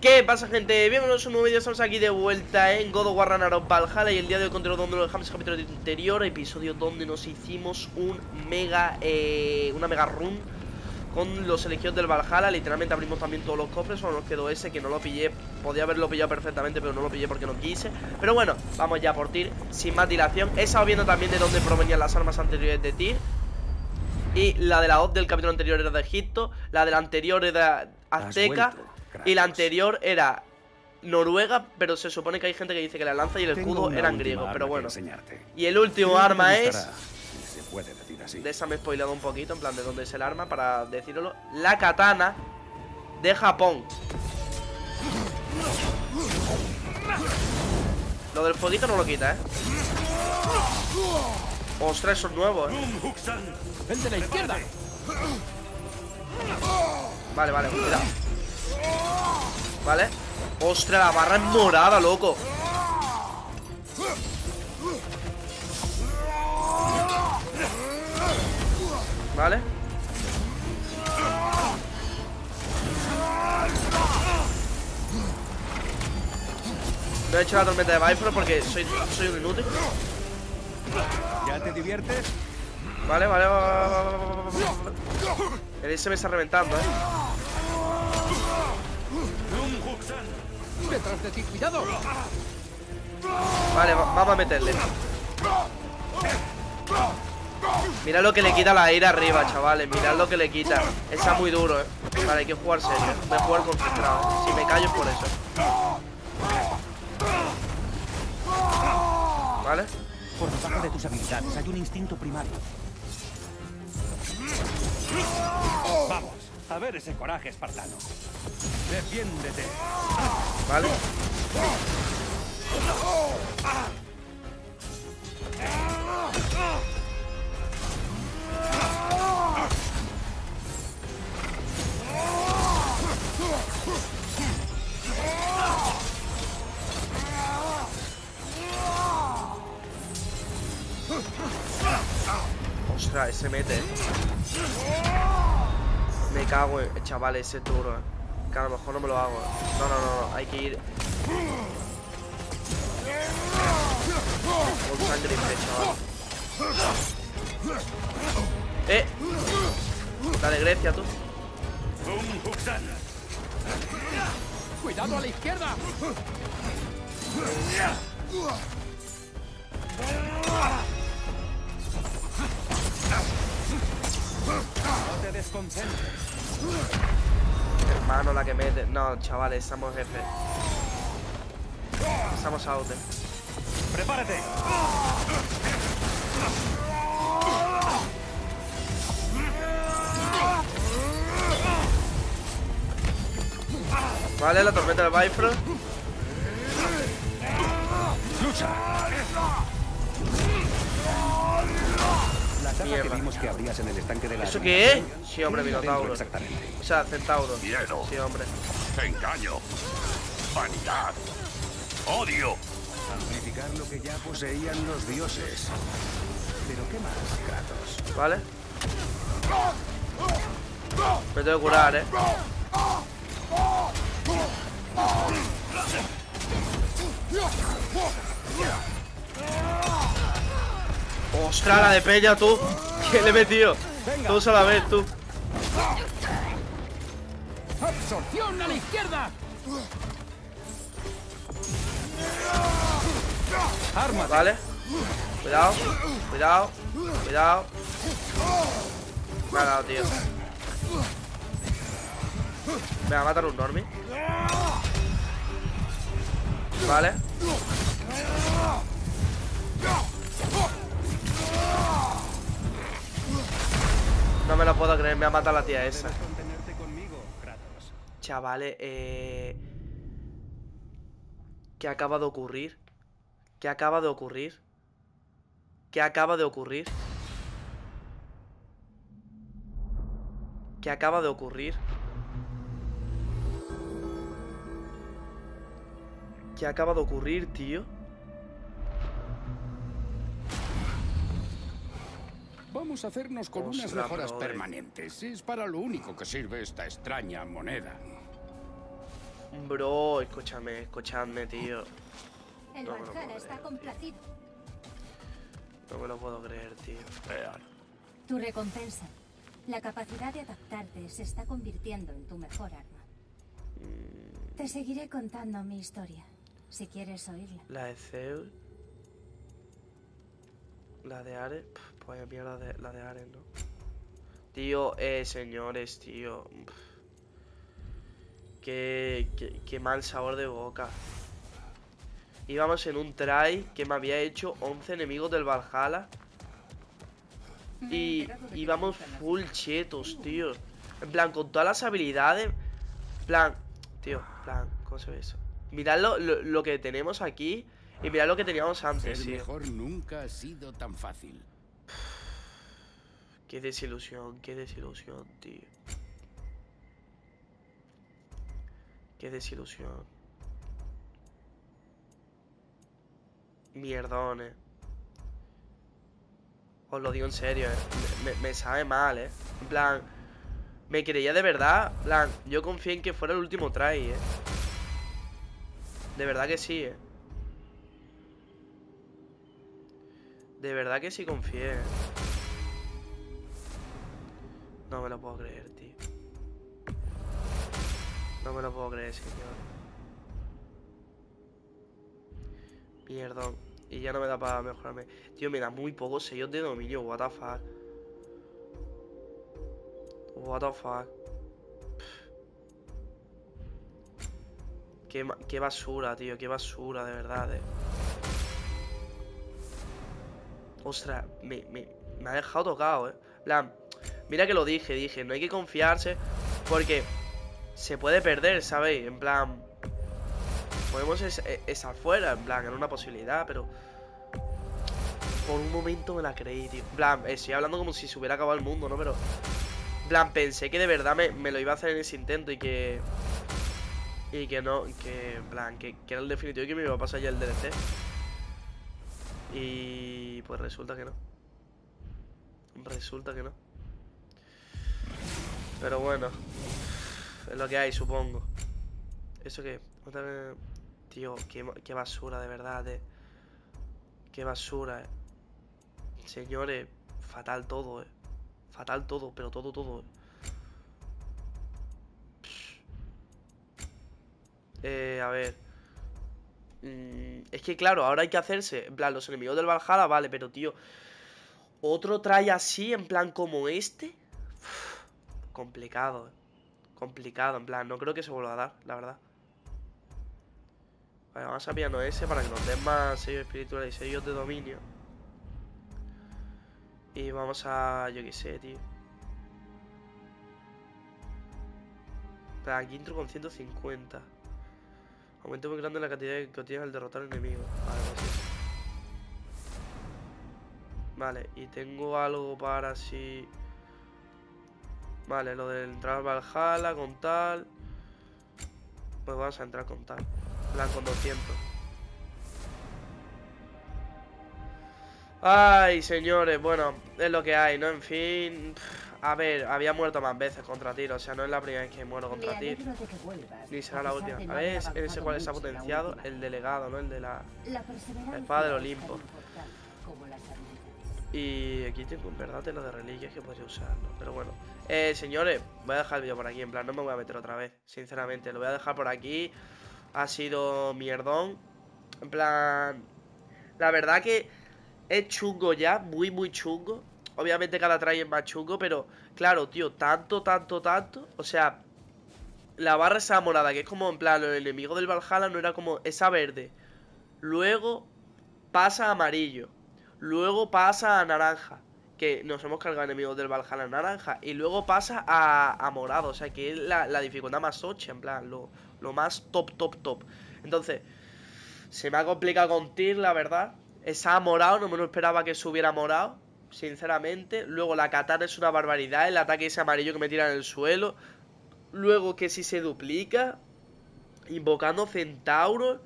¿Qué pasa gente? Bienvenidos a un nuevo vídeo, estamos aquí de vuelta en God of War Ragnarok Valhalla Y el día de hoy continuo donde lo dejamos el capítulo anterior Episodio donde nos hicimos un mega, eh, una mega run Con los elegidos del Valhalla. Literalmente abrimos también todos los cofres, solo nos quedó ese que no lo pillé. Podía haberlo pillado perfectamente pero no lo pillé porque no quise. Pero bueno, vamos ya por Tyr, sin más dilación. He estado viendo también de dónde provenían las armas anteriores de Tyr y la de la OZ del capítulo anterior era de Egipto La de la anterior era azteca y la anterior era Noruega, pero se supone que hay gente que dice que la lanza y el escudo eran griegos, pero bueno. Y el último arma es... De esa me he spoilado un poquito, en plan de dónde es el arma, para decirlo. La katana de Japón. Lo del fueguito no lo quita, ¿eh? Ostras, eso es nuevo, ¿eh? ¡El de la izquierda! Vale, vale, cuidado Vale Ostras, la barra es morada, loco. Vale No he hecho la tormenta de Bifrost porque soy, soy un inútil. ¿Ya te diviertes? Vale, vale, vale, vale, vale. El se me está reventando, eh Detrás de ti, cuidado. Vale, vamos a meterle. Mira lo que le quita la aire arriba, chavales. Mirad lo que le quita. Está muy duro, eh. Vale, hay que jugar serio. Voy a jugar concentrado. Si me callo es por eso. ¿Vale? Por debajo de tus habilidades hay un instinto primario. Ver ese coraje espartano. Defiéndete. Vale. Ostras, ese mete. Me cago en... Chaval, ese duro, eh. Que a lo mejor no me lo hago. eh. No, no, no, no. Hay que ir... Con sangre chaval. ¡Eh! La de Grecia, tú. Cuidado a la izquierda. No te desconcentres. Hermano, la que mete. No, chavales, estamos jefe. Estamos out. eh. Prepárate. Vale, la tormenta del Bifrost. Lucha. La tabla que vimos que abrías en el estanque de la ¿Eso qué es? Sí, hombre, ¿Qué hay Minotauro. Exactamente. O sea, centauro. Hielo. Sí, hombre. Engaño. Vanidad. Odio. Amplificar lo que ya poseían los dioses. Pero ¿qué más, Kratos? Vale. Me tengo que curar, eh. Ostras, la de Peña, tú. ¿Qué le he metido? Tú solo a ver, tú. ¡Absorción a la izquierda! Arma. Vale. Cuidado, cuidado, cuidado. Me ha dado, tío. Me va a matar un normie. Vale. No me lo puedo creer, me ha matado la tía esa. Chavales, eh... ¿Qué acaba de ocurrir? ¿Qué acaba de ocurrir? ¿Qué acaba de ocurrir? ¿Qué acaba de ocurrir? ¿Qué acaba de ocurrir, tío? Vamos a hacernos con unas mejoras brother. permanentes. Es para lo único que sirve esta extraña moneda. Bro, escúchame, escúchame, tío. El No me lo Valhalla puedo está creer. complacido. No me lo puedo creer, tío. Vean. Tu recompensa. La capacidad de adaptarte se está convirtiendo en tu mejor arma. Mm, Te seguiré contando mi historia, si quieres oírla. La de Zeus. La de Ares. Pues mierda de, la de Ares, ¿no? Tío, eh, señores, tío. Qué, qué, qué mal sabor de boca. Íbamos en un try que me había hecho 11 enemigos del Valhalla. Y íbamos full chetos, tío. En plan, con todas las habilidades. En plan, tío, en plan, ¿cómo se ve eso? Mirad lo, lo- lo que tenemos aquí y mirad lo que teníamos Ser antes, tío. mejor nunca ha sido tan fácil. Qué desilusión, qué desilusión, tío. Qué desilusión. Mierdones. Os lo digo en serio, eh. Me, me- me sabe mal, eh. En plan, me creía de verdad. En plan, yo confié en que fuera el último try, eh. De verdad que sí, eh. De verdad que sí confié. No me lo puedo creer, tío. No me lo puedo creer, señor. Mierdón. Y ya no me da para mejorarme. Tío, me da muy pocos sellos de dominio. What the fuck. What the fuck. Qué, qué basura, tío. Qué basura, de verdad. eh. Ostras, me, me, me ha dejado tocado, eh. Plan, mira que lo dije, dije, no hay que confiarse porque se puede perder, ¿sabéis? En plan, podemos e- estar fuera, en plan, en una posibilidad, pero por un momento me la creí, tío. En plan, estoy hablando como si se hubiera acabado el mundo, ¿no? Pero, en plan, pensé que de verdad me, me lo iba a hacer en ese intento y que... Y que no, que, en plan, que, que era el definitivo y que me iba a pasar ya el DLC. Y pues resulta que no. Resulta que no. Pero bueno, es lo que hay, supongo. Eso Tío, qué, ma- qué basura, de verdad, eh. Qué basura, eh. Señores, fatal todo, eh. Fatal todo, pero todo, todo. eh. Eh, a ver. Mm, es que claro, ahora hay que hacerse. En plan, los enemigos del Valhalla, vale, pero tío. Otro trae así, en plan como este. Complicado. Complicado, en plan, no creo que se vuelva a dar, la verdad. Vale, vamos a pillarnos ese para que nos den más sellos espirituales y sellos de dominio. Y vamos a. yo qué sé, tío. Aquí entro con 150. Aumento muy grande la cantidad que obtienes al derrotar al enemigo. Vale, pues. Vale, y tengo algo para si... Vale, lo del entrar al Valhalla con tal... Pues vamos a entrar con tal. Plan, con 200. Ay, señores, bueno, es lo que hay, ¿no? En fin... A ver, había muerto más veces contra ti, o sea, no es la primera vez que muero contra ti. Ni será la última. A ver, es- ese cual está potenciado, el delegado, ¿no? El de la... Espada del Olimpo. como las. Y aquí tengo en verdad tela de reliquias que podría usarlo. Pero bueno. Eh, señores, voy a dejar el vídeo por aquí. En plan, no me voy a meter otra vez. Sinceramente, lo voy a dejar por aquí. Ha sido mierdón. En plan... La verdad que es chungo ya. Muy, muy chungo. Obviamente cada try es más chungo, pero... Claro, tío, tanto, tanto, tanto. O sea... La barra esa morada, que es como en plan, el enemigo del Valhalla no era como esa verde. Luego pasa amarillo. Luego pasa a naranja. Que nos hemos cargado enemigos del Valhalla naranja. Y luego pasa a, morado. O sea que es la, la dificultad más 8. En plan, lo, lo más top, top, top. Entonces, se me ha complicado con Tyr, la verdad. Está a morado, no me lo esperaba que subiera morado. Sinceramente. Luego la katana es una barbaridad. El ataque ese amarillo que me tira en el suelo. Luego que si se duplica. Invocando centauros.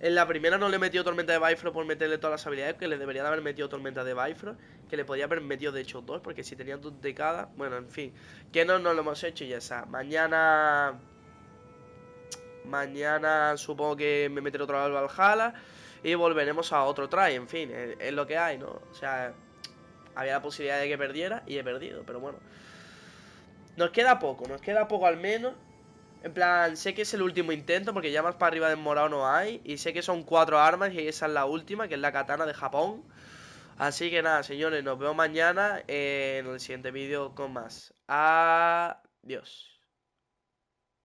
En la primera no le metió tormenta de Bifrost por meterle todas las habilidades, que le debería de haber metido tormenta de Bifrost, que le podía haber metido de hecho dos, porque si tenía dos de cada, bueno, en fin, que no, no lo hemos hecho y ya está. Mañana, Mañana supongo que me meteré otra vez al Valhalla y volveremos a otro try, en fin, es lo que hay, ¿no? O sea, había la posibilidad de que perdiera y he perdido, pero bueno. Nos queda poco, nos queda poco al menos. En plan, sé que es el último intento porque ya más para arriba del morado no hay. Y sé que son cuatro armas y esa es la última, que es la katana de Japón. Así que nada, señores, nos vemos mañana en el siguiente vídeo con más. Adiós.